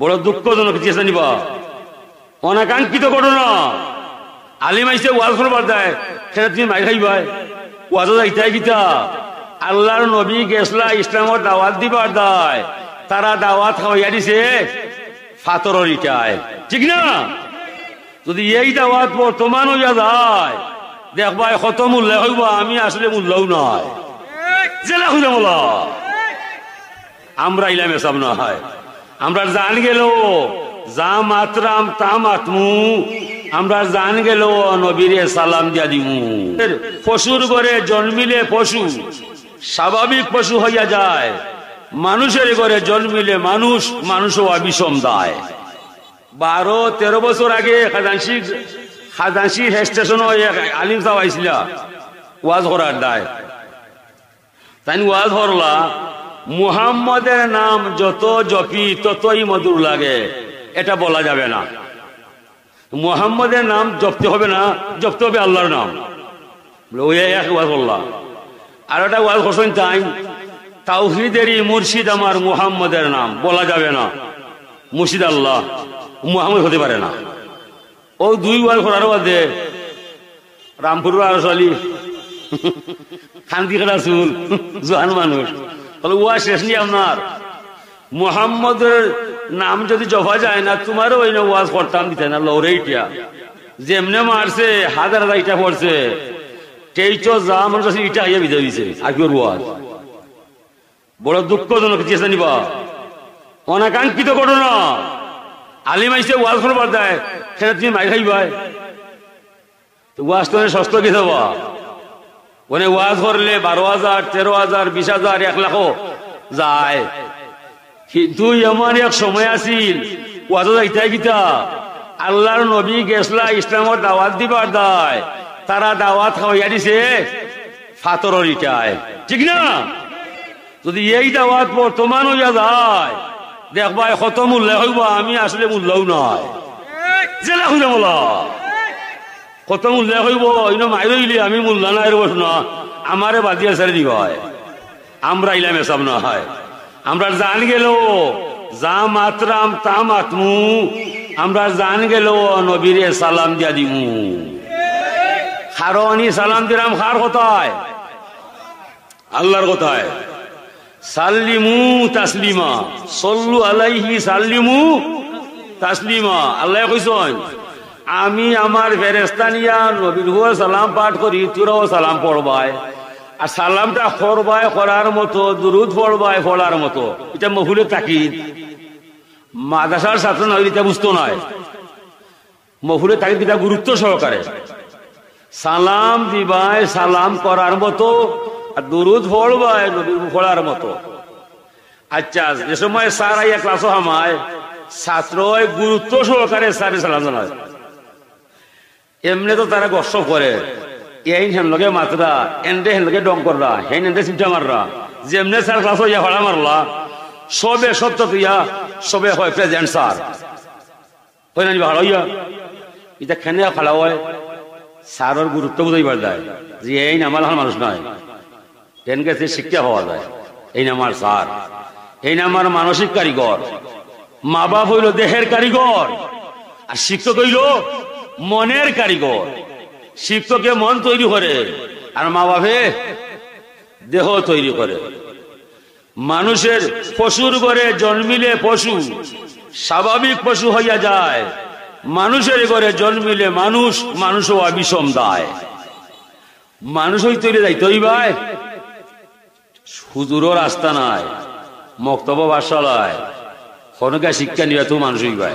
বড় দুঃখজনক চেষ্টা নিবা অনাকাঙ্ক্ষিত ঘটনা। আলিম আইসে ওয়াজ করবার দেয় সেটা তুমি মাই খাইবাই। ওয়াজ যাইতাই গীতা আল্লাহর নবী গেছলা ইসলামর দাওয়াত দিবার দায় তারা দাওয়াত খাওয়াইয়া দিছে ফাতরের ইটায়। ঠিক না? যদি এই দাওয়াত বর্তমান হইয়া যায়, দেখবা কত মূল্য হইব আমি আসলে মূল্যও নয় জেলা খুঁজে বলা। আমরা ইলাম এসব নয় আমরা জান গেল, যা মাত্রাম তা মাতমু। আমরা জান গেল, নবীরে সালাম দিয়া দিমু। পশুর ঘরে জন্মিলে পশু, স্বাভাবিক পশু হইয়া যায়। মানুষের ঘরে জন্মিলে মানুষ, মানুষও অবিষম দায়। বারো, তেরো বছর আগে খাজানসি খাজানসি স্টেশন আলিম সাহ আইছিল ওয়াজ করার দায়। তাই ওয়াজ হরলা মুহাম্মদের নাম যত জপি ততই মধুর লাগে। এটা বলা যাবে না। মুহাম্মদের নাম জপতে হবে না, জপতে হবে আল্লাহর নাম। আর একটা ওয়াজ হোসেন তাই, তাওহিদেরই মুর্শিদ আমার মুহাম্মদের নাম। বলা যাবে না। মুর্শিদ আল্লাহ, মুহাম্মদ হতে পারে না। ও দুই ওয়াজ করার বাদে রামপুর আর চলি। খান্তি খেলা চুল জোহান মানুষ। তাহলে ওয়া শেষ নি আপনার। মুহাম্মদের নাম যদি জফা যায় না, তোমারও ওই ওয়াজ করতাম দিতে না লৌরেইটা যেমনে মারছে, হাজার হাজার ইটা পড়ছে। তেইচ যা মানুষ আছে ইটা আইয়া বিদায় দিছে আকিওর ওয়াজ বড় দুঃখজনক চেষ্টা নিবা অনাকাঙ্ক্ষিত ঘটনা। আলিম আইসে ওয়াজ করবার দেয়, সেটা তুমি মাই খাইবাই। ওয়াজ তো সস্ত কি দেবা ওনে ওয়াজ করলে বারো হাজার, তেরো হাজার, বিশ হাজার, এক লাখও যায়। কিন্তু এমন এক সময় আসিল ওয়াজ যাইতাই গীতা আল্লাহর নবী গেছলা ইসলামর দাওয়াত দিবার দায়, তারা দাওয়াত খাওয়াইয়া দিছে ফাতরের ইটায়। ঠিক না? যদি এই দাওয়াত বর্তমান হইয়া যায় দেখবা কত মূল্য হইব, আমি আসলে মূল্যও নয় জেলা খুঁজে বলা। কত মূল্য হইব? ইনো মাই রইলে আমি মূল্য নাই রব না আমারে বাদিয়া ছেড়ে দিব আমরা ইলাম এসব না হয়। আমরা জান গেল, যা মাত্রাম তা মাতমু। আমরা জান গেল, নবীরে সালাম দিয়া দিমু। খারনি সালাম দিলাম খার কোথায়? আল্লাহর কোথায়? সাল্লিমু তাসলিমা। সল্লু আলাইহি সাল্লিমু তাসলিমা। আল্লাহ কইছেন আমি আমার ফেরেস্তানিয়া নবীর সালাম পাঠ করি, তোরাও সালাম পড়বাই আর সালামটা করবাই করার মতো, দুরুদ পড়বাই পড়ার মতো। এটা মহুলের তাকিদ। মাদাসার ছাত্র নয় এটা বুঝতো নয় মহুলের তাকিদ এটা গুরুত্ব সহকারে। সালাম দিবাই সালাম করার মতো, আর দুরুদ পড়বাই নবীর পড়ার মতো। আচ্ছা যে সময় স্যার আইয়া ক্লাসও হামায় ছাত্র গুরুত্ব সহকারে স্যারের সালাম জানায়। এমনি তো তারা গস্ত করে। এই হেন লগে মাতরা এন্ডে হেন লগে ডং কররা হেন এন্ডে চিন্তা মাররা। যেমনে স্যার ক্লাস ইয়া ভাড়া মারলা, সবে সত্য তুইয়া সবে হয় প্রেজেন্ট স্যার। হয় না ভাড়া হইয়া? এটা খেনে খালা হয়? স্যারের গুরুত্ব বুঝাইবার যায়, যে এই নামাল নামার মানুষ নয় টেন গেছে শিক্ষা হওয়া যায়। এই নামার স্যার। এই নামার মানসিক কারিগর। মা বাপ হইল দেহের কারিগর। আর শিক্ষক হইল মনের কারিগর। শিক্ষকে মন তৈরি করে আর মা বাপে দেহ তৈরি করে। মানুষের পশুর ঘরে জন্মিলে পশু, স্বাভাবিক পশু হইয়া যায়। মানুষের ঘরে জন্মিলে মানুষ, মানুষও অবিষম দায়। মানুষ হই তৈরি যাই তৈরি ভাই হুজুরও রাস্তা নাই, মক্তব্য বাসালয় খনকা শিক্ষা নিয়ে তো মানুষ হইবাই।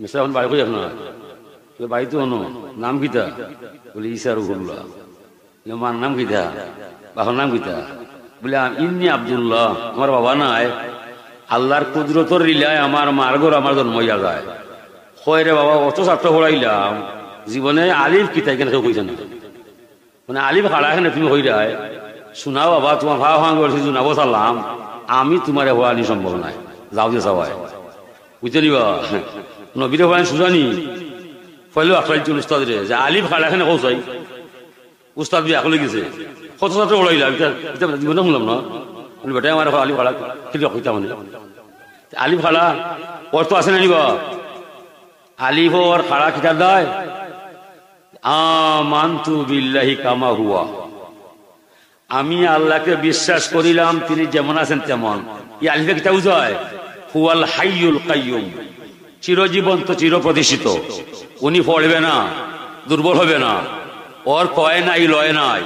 মিস্টার এখন বাড়ি কই আপনার বাড়িতে হনো নাম কিতা বলে ইসা রহুল্লাহ। মার নাম কিতা বাবার নাম কিতা বলে ইন্নি আবদুল্লাহ আমার বাবা নাই। আল্লাহর কুদরতর রিলায় আমার মার ঘর, আমার জন্মইয়া যায়। হয় রে বাবা, অত ছাত্র পড়াইলাম জীবনে আলিফ কিতাই কেন কেউ কইছে মানে আলিফ খাড়া এখানে তুমি হই রায় শোনাও বাবা, তোমার ভাও ভাঙ করছি শোনাবো চালাম আমি তোমার হওয়া নি সম্ভব নাই। যাও দিয়ে সবাই বুঝতে নিবা নবীরে হওয়ানি সুজানি পয়লো আখড়াই চুল উস্তাদ রে যে আলিফ খাড়া এখানে কৌসাই উস্তাদ বি আকলে গেছে। কত ছাত্র ওড়াইলাম জীবনে শুনলাম না। বেটাই, আমার আলিফ খাড়া কিন্তু কইতা মানে। আলিফ খাড়া অর্থ আছে না নিবা আলিফ, ওর খাড়া কিতাব দেয়? আমান্তু বিল্লাহি কামা হুয়া। আমি আল্লাহকে বিশ্বাস করিলাম, তিনি যেমন আছেন তেমন। এই আলিফে কিতাব বুঝায়, হুয়াল হাইয়ুল কাইয়ুম। চিরজীবন্ত চির প্রতিষ্ঠিত উনি পড়বে না, দুর্বল হবে না। ওর কয় নাই, লয় নাই।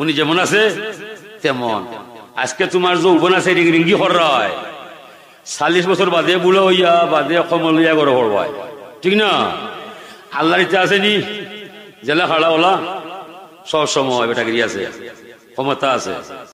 উনি যেমন আছে, তেমন। আজকে তোমার যৌবন আছে রিঙ্গি হর হয় চাল্লিশ বছর বাদে বুড়ো হইয়া, বাদে কমল হইয়া গড় হরবায় ঠিক না? আল্লাহর ইচ্ছা আছে নি? জেলা খাড়া ওলা, সব সময় বেটা গিয়ে আছে। ক্ষমতা আছে।